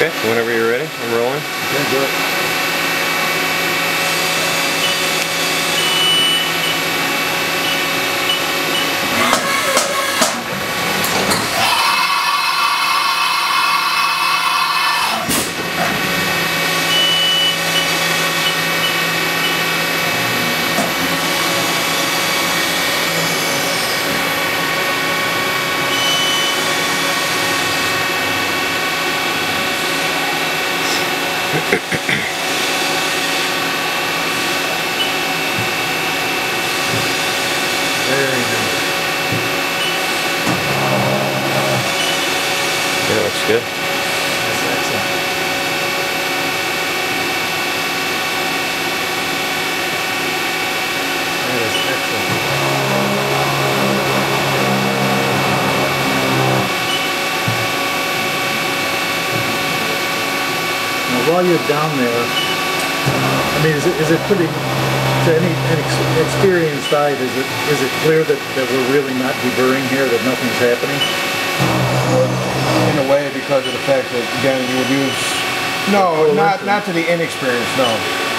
Okay, whenever you're ready, I'm rolling. Okay, do it. Yeah, looks good. That's excellent. That is excellent. Now, while you're down there, I mean, is it, is it pretty, to any, any experienced eye, is it, is it clear that, that we're really not deburring here, that nothing's happening? in a way because of the fact that again you would use no not not to the inexperienced no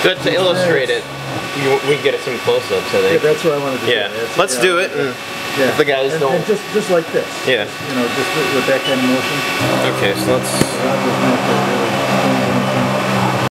Good to illustrate it. You, we can get it some close-ups, I Yeah, that's what I wanted to do. Yeah, That's- let's yeah. do it. And mm. Yeah. if the guys and, don't- And just, just like this. Yeah. You know, just with with that kind of motion. Okay, so let's.